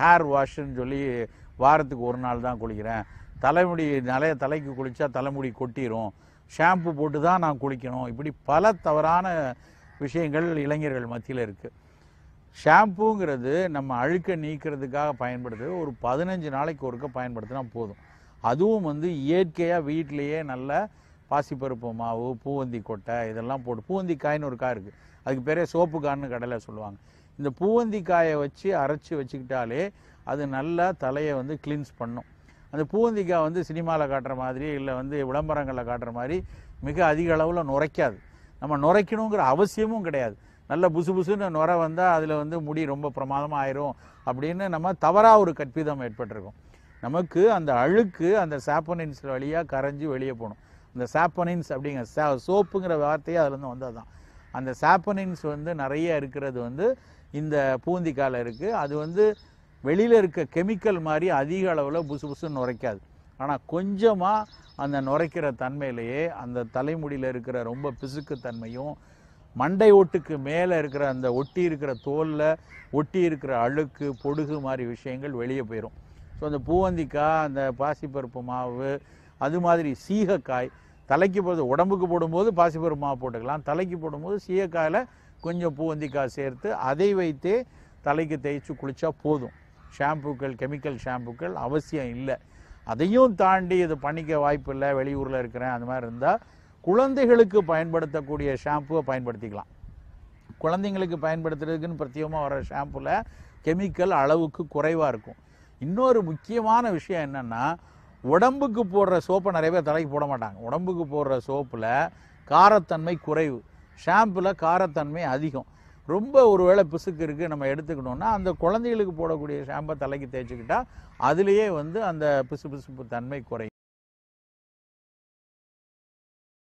Hair வாஷ்ன்னு சொல்லி வாரத்துக்கு ஒரு நாள் தான் குளிக்கிறேன். தலைமுடி நிறைய தலைக்கு குளித்தா தலைமுடி கொட்டிரும். ஷாம்பு போட்டு தான் நான் குளிக்கணும். இப்படி பல தவறான விஷயங்கள் இளைஞர்கள் மத்தியில் இருக்குது ஷாம்புங்கிறது நம்ம அழுக்க நீக்கிறதுக்காக பயன்படுது. ஒரு பதினஞ்சு நாளைக்கு ஒருக்க பயன்படுத்தினா போதும். அதுவும் வந்து இயற்கையாக வீட்டிலையே நல்ல பாசிப்பருப்பு மாவு பூவந்தி கொட்டை இதெல்லாம் போட்டு பூவந்தி காயின்னு ஒரு காய் இருக்குது அதுக்கு பேரே சோப்பு கான்னு கடையில் சொல்லுவாங்க. இந்த பூவந்தி காயை வச்சு அரைச்சி வச்சுக்கிட்டாலே அது நல்லா தலையை வந்து கிளீன்ஸ் பண்ணும். அந்த பூவந்திக்காய் வந்து சினிமாவில் காட்டுற மாதிரி இல்லை வந்து விளம்பரங்களில் காட்டுற மாதிரி மிக அதிக அளவில் நுரைக்காது. நம்ம நுரைக்கணுங்கிற அவசியமும் கிடையாது. நல்ல புசு புசுன்னு நுரை வந்தால் அதில் வந்து முடி ரொம்ப பிரமாதமாக ஆயிரும் அப்படின்னு நம்ம தவறாக ஒரு கற்பிதம் ஏற்பட்டிருக்கும். நமக்கு அந்த அழுக்கு அந்த சாப்பனின்ஸ் வழியாக கரைஞ்சி வெளியே போகணும். அந்த சாப்பனின்ஸ் அப்படிங்கிற சா சோப்புங்கிற வார்த்தையே அதுலேருந்து வந்தது தான் அந்த சாப்பனின்ஸ் வந்து நிறைய இருக்கிறது வந்து இந்த பூந்திக்காயில் இருக்குது அது வந்து வெளியில் இருக்க கெமிக்கல் மாதிரி அதிக அளவில் புசு புசுன்னு நுரைக்காது. ஆனால் கொஞ்சமாக அந்த நுரைக்கிற தன்மையிலேயே அந்த தலைமுடியில் இருக்கிற ரொம்ப பிசுக்கு தன்மையும் மண்டை ஓட்டுக்கு மேலே இருக்கிற அந்த ஒட்டி இருக்கிற தோலில் ஒட்டி இருக்கிற அழுக்கு பொடுகு மாதிரி விஷயங்கள் வெளியே போயிடும் ஸோ அந்த பூவந்திக்காய் அந்த பாசிப்பருப்பு மாவு அது மாதிரி சீகக்காய் தலைக்கு போது உடம்புக்கு போடும்போது பாசிப்பருப்பு மாவு போட்டுக்கலாம். தலைக்கு போடும்போது சீயக்காயில் கொஞ்சம் பூவந்திக்காய் சேர்த்து அதை வைத்தே தலைக்கு தேய்ச்சி குளித்தா போதும். ஷாம்புக்கள் கெமிக்கல் ஷாம்புக்கள் அவசியம் இல்லை. அதையும் தாண்டி இது பண்ணிக்க வாய்ப்பு இல்லை. வெளியூரில் இருக்கிறேன். அந்த மாதிரி இருந்தால் குழந்தைகளுக்கு பயன்படுத்தக்கூடிய ஷாம்புவை பயன்படுத்திக்கலாம். குழந்தைங்களுக்கு பயன்படுத்துறதுக்குன்னு பிரத்யேகமாக வர ஷாம்புல கெமிக்கல் அளவுக்கு குறைவாக இருக்கும். இன்னொரு முக்கியமான விஷயம் என்னென்னா உடம்புக்கு போடுற சோப்பை நிறைய பேர் தலைக்கு போட மாட்டாங்க. உடம்புக்கு போடுற சோப்பில் காரத்தன்மை குறைவு. ஷாம்பில் காரத்தன்மை அதிகம். ரொம்ப ஒருவேளை பிசுக்கு இருக்குது நம்ம எடுத்துக்கணும்னா அந்த குழந்தைகளுக்கு போடக்கூடிய ஷாம்பை தலைக்கு தேய்ச்சிக்கிட்டால் அதுலேயே வந்து அந்த பிசு பிசுப்பு தன்மை குறையும்.